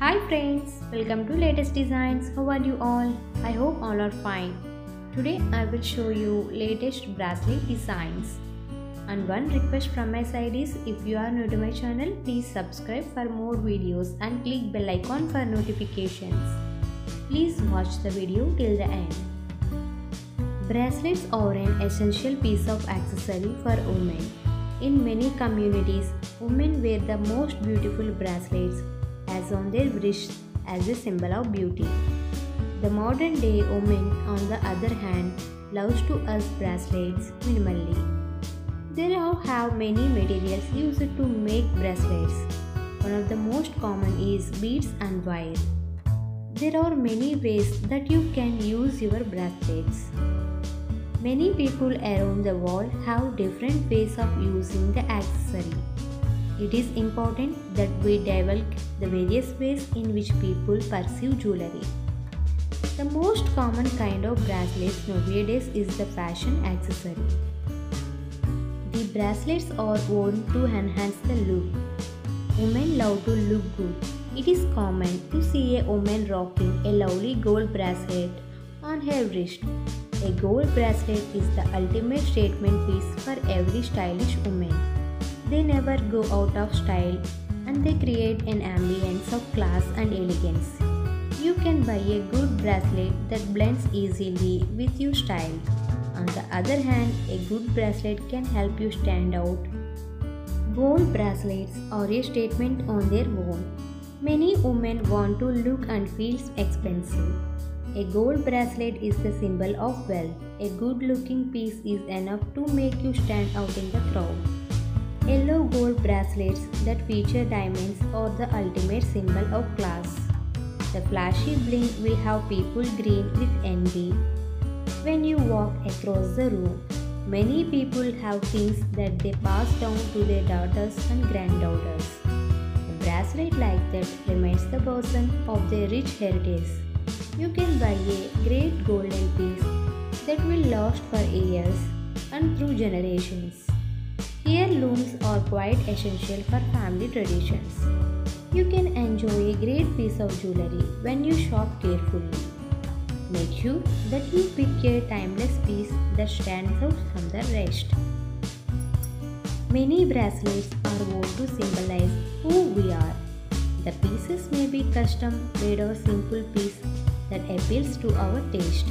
Hi friends, welcome to latest designs. How are you all? I hope all are fine. Today I will show you latest bracelet designs. And one request from my side is if you are new to my channel, please subscribe for more videos and click bell icon for notifications. Please watch the video till the end. Bracelets are an essential piece of accessory for women. In many communities, women wear the most beautiful bracelets as on their wrists as a symbol of beauty. The modern day woman, on the other hand, loves to use bracelets minimally. There are have many materials used to make bracelets. One of the most common is beads and wire. There are many ways that you can use your bracelets. Many people around the world have different ways of using the accessory. It is important that we develop the various ways in which people perceive jewelry. The most common kind of bracelets nowadays is the fashion accessory. The bracelets are worn to enhance the look. Women love to look good. It is common to see a woman rocking a lovely gold bracelet on her wrist a gold bracelet is the ultimate statement piece for every stylish woman. They never go out of style and they create an ambience of class and elegance. You can buy a good bracelet that blends easily with your style. On the other hand, a good bracelet can help you stand out. Gold bracelets are a statement on their own. Many women want to look and feel expensive. A gold bracelet is the symbol of wealth. A good looking piece is enough to make you stand out in the crowd. Bracelets that feature diamonds are the ultimate symbol of class. The flashy bling will have people green with envy. When you walk across the room, many people have things that they pass down to their daughters and granddaughters. A bracelet like that reminds the person of their rich heritage you can buy a great golden piece that will last for years and through generations. Heirlooms are quite essential for family traditions. You can enjoy a great piece of jewelry when you shop carefully. Make sure that you pick a timeless piece that stands out from the rest. Many bracelets are worn to symbolize who we are. The pieces may be custom made or simple piece that appeals to our taste.